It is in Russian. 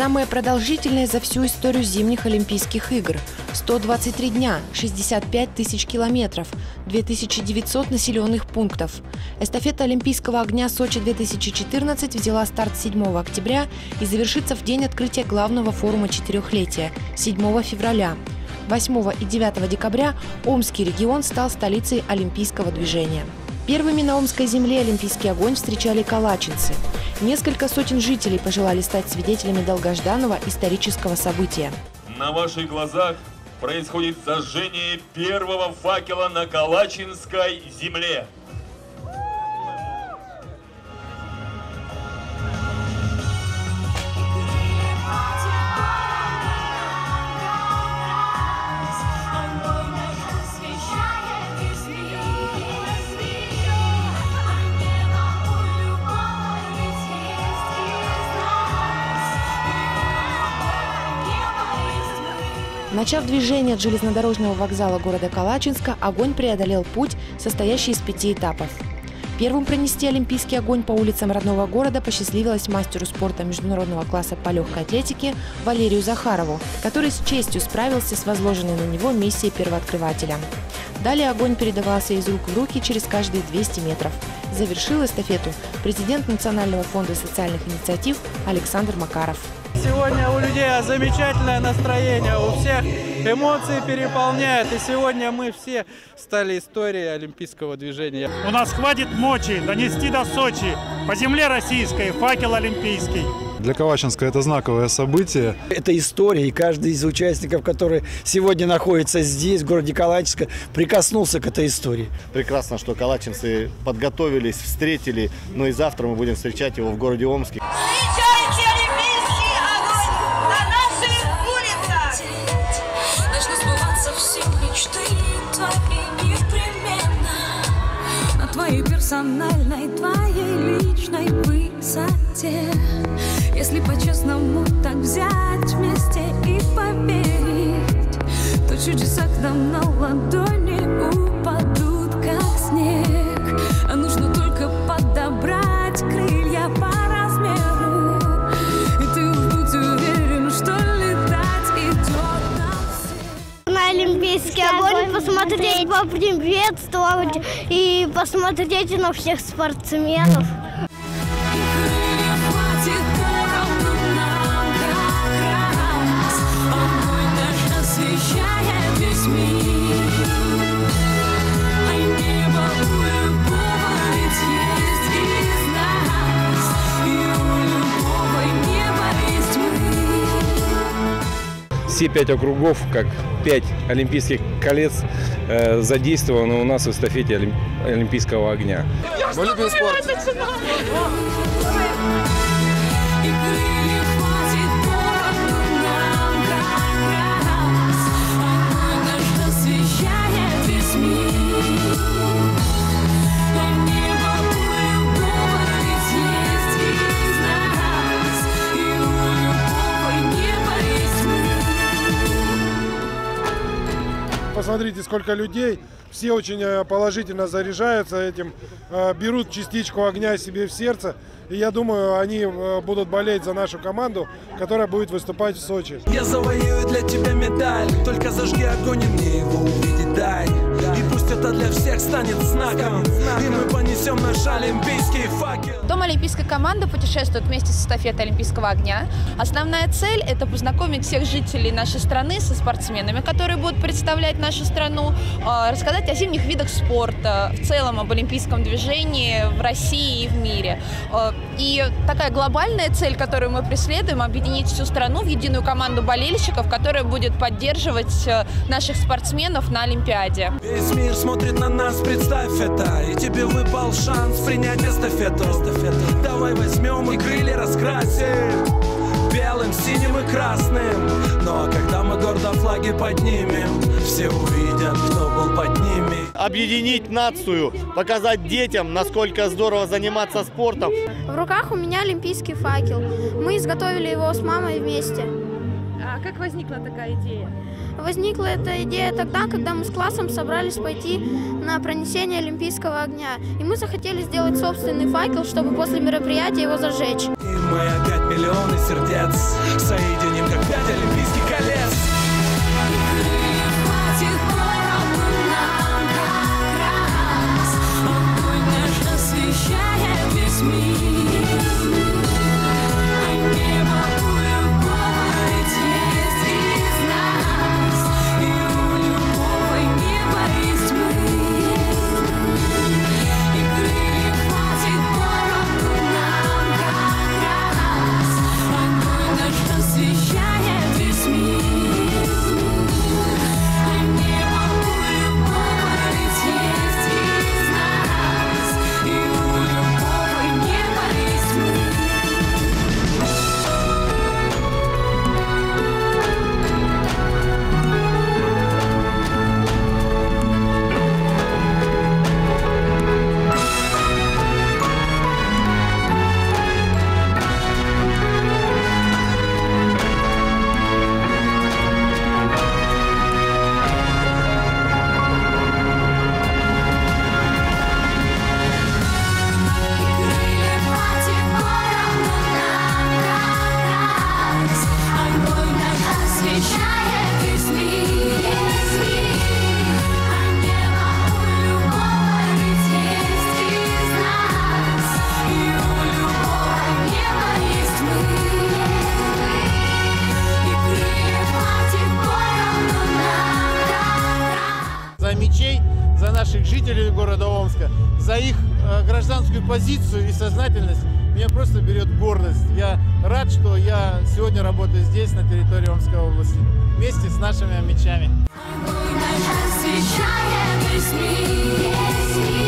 самое продолжительное за всю историю зимних Олимпийских игр. 123 дня, 65 тысяч километров, 2900 населенных пунктов. Эстафета Олимпийского огня Сочи-2014 взяла старт 7 октября и завершится в день открытия главного форума четырехлетия – 7 февраля. 8 и 9 декабря Омский регион стал столицей олимпийского движения. Первыми на Омской земле Олимпийский огонь встречали калачинцы. Несколько сотен жителей пожелали стать свидетелями долгожданного исторического события. На ваших глазах происходит зажжение первого факела на Калачинской земле. Начав движение от железнодорожного вокзала города Калачинска, огонь преодолел путь, состоящий из пяти этапов. Первым пронести олимпийский огонь по улицам родного города посчастливилось мастеру спорта международного класса по легкой атлетике Валерию Захарову, который с честью справился с возложенной на него миссией первооткрывателя. Далее огонь передавался из рук в руки через каждые 200 метров. Завершил эстафету президент Национального фонда социальных инициатив Александр Макаров. Сегодня у людей замечательное настроение, у всех эмоции переполняют. И сегодня мы все стали историей олимпийского движения. У нас хватит мочи донести до Сочи по земле российской факел олимпийский. Для Кавачинска это знаковое событие. Это история, и каждый из участников, который сегодня находится здесь, в городе Калачинска, прикоснулся к этой истории. Прекрасно, что калачинцы подготовились, встретили, но и завтра мы будем встречать его в городе Омске. Встречайте Олимпийский огонь на наших улицах! Должны сбываться все мечты твои непременно На твоей персональной, твоей нам на ладони упадут, как снег А нужно только подобрать крылья по размеру. И ты будь уверен, что летать идет нам всем на Олимпийский огонь, посмотреть, поприветствовать и посмотреть на всех спортсменов. Все пять округов, как пять олимпийских колец, э, задействованы у нас в эстафете олим- Олимпийского огня. Мы любим спорт. Мы Посмотрите, сколько людей. Все очень э, положительно заряжаются этим, э, берут частичку огня себе в сердце. И я думаю, они э, будут болеть за нашу команду, которая будет выступать в Сочи. Я завоюю для тебя медаль Только зажги огонь и мне его увидеть дай И пусть это для всех станет знаком И мы понесем наш олимпийский факел Дом олимпийской команды путешествует вместе с эстафетой Олимпийского огня. Основная цель – это познакомить всех жителей нашей страны со спортсменами, которые будут представлять нашу страну, э, рассказать о зимних видах спорта, в целом об олимпийском движении в России и в мире. И такая глобальная цель, которую мы преследуем – объединить всю страну в единую команду болельщиков, которая будет поддерживать э, наших спортсменов на Олимпиаде. Весь мир смотрит на нас, представь это. И тебе выпал шанс принять эстафету. Давай возьмем и крылья раскрасим Белым, синим и красным Ну а когда мы гордо флаги поднимем Все увидят, кто был под ними Объединить нацию, показать детям, насколько здорово заниматься спортом. В руках у меня олимпийский факел. Мы изготовили его с мамой вместе как возникла такая идея? Возникла эта идея тогда, когда мы с классом собрались пойти на пронесение Олимпийского огня. И мы захотели сделать собственный факел, чтобы после мероприятия его зажечь. И мы опять миллионы сердец соединим, как пять Олимпийских колец. За их э, гражданскую позицию и сознательность. Меня просто берет гордость. Я рад, что я сегодня работаю здесь, на территории Омской области, вместе с нашими омичами. Освещает весь мир.